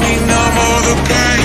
me no more the pain.